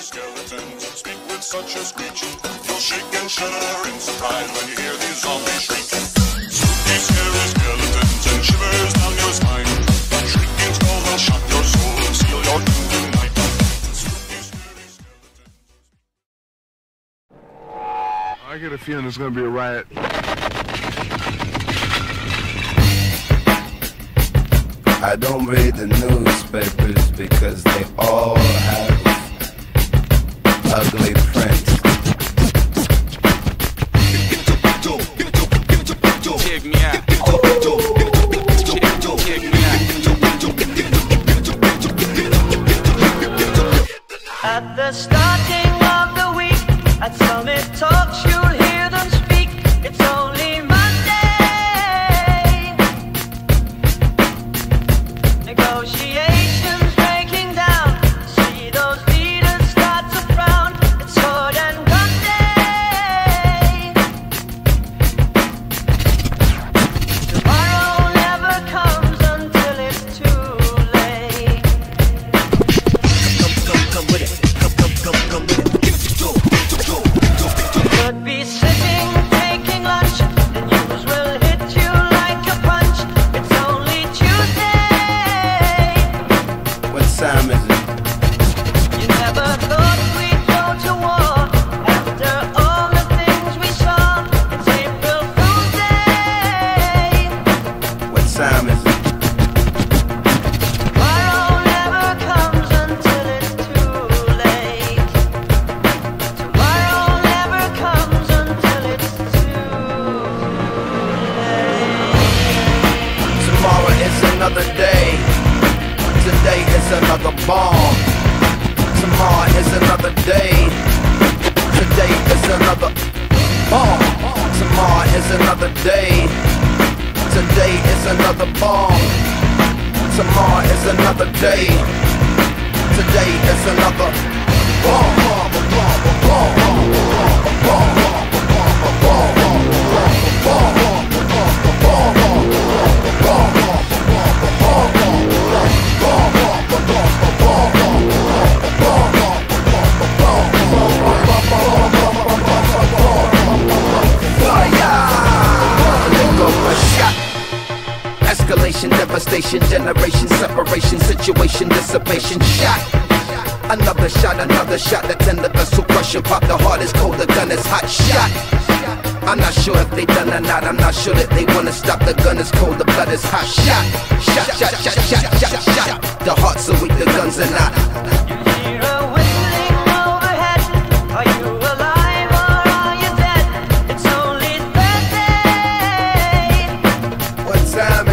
skeletons speak with such a. You'll shake and shudder in surprise when you hear these zombies. Spooky, scary skeletons and shivers down your spine. Shrieking will shock your soul and your doom tonight. I get a feeling there's gonna be a riot. I don't read the newspapers because they all have At the starting time is Today is another bomb. Tomorrow is another day. Today is another bomb. Tomorrow is another day. Today is another bomb. Tomorrow is another day. Today is another bomb. Bomb, bomb, bomb, bomb, escalation, devastation, generation, separation, situation, dissipation, shot. Another shot, another shot, that's in the vessel crushing, pop the heart is cold, the gun is hot, shot. I'm not sure if they done or not. I'm not sure that they wanna stop. The gun is cold, the blood is hot. Shot, shot, shot, shot, shot, shot, shot. The hearts are weak, the guns are not. You hear a whistling overhead. Are you alive or are you dead? It's only Thursday. What time?